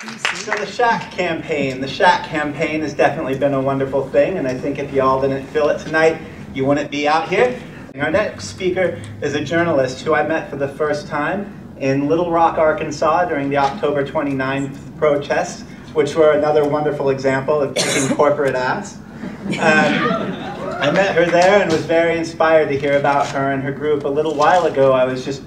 So the SHAC campaign, the SHAC campaign has definitely been a wonderful thing, and I think if y'all didn't feel it tonight, you wouldn't be out here. Our next speaker is a journalist who I met for the first time in Little Rock, Arkansas during the October 29th protests, which were another wonderful example of kicking corporate ass. Um, I met her there and was very inspired to hear about her and her group. A little while ago, I was just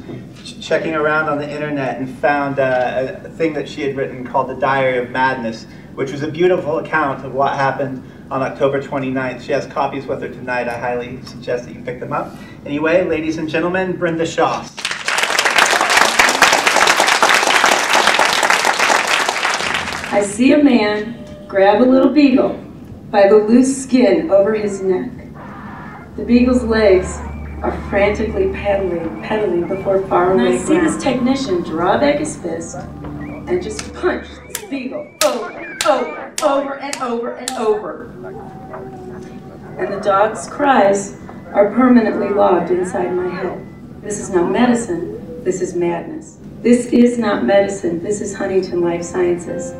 checking around on the internet and found uh, a thing that she had written called The Diary of Madness, which was a beautiful account of what happened on October 29th. She has copies with her tonight. I highly suggest that you pick them up. Anyway, ladies and gentlemen, Brenda Shoss. I see a man grab a little beagle by the loose skin over his neck. The beagle's legs are frantically pedaling, pedaling before faraway and I see this technician draw back his fist and just punch this beagle over, over, over, and over, and over. And the dog's cries are permanently logged inside my head. This is not medicine, this is madness. This is not medicine, this is Huntingdon Life Sciences.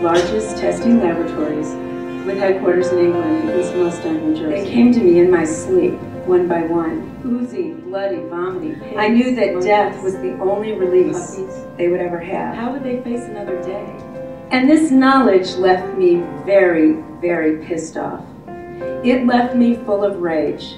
Largest testing laboratories with headquarters in England and East Millstone, New Jersey. They came to me in my sleep, one by one, oozy, bloody, vomiting. I knew that death was the only release puppies. they would ever have. How would they face another day? And this knowledge left me very, very pissed off. It left me full of rage.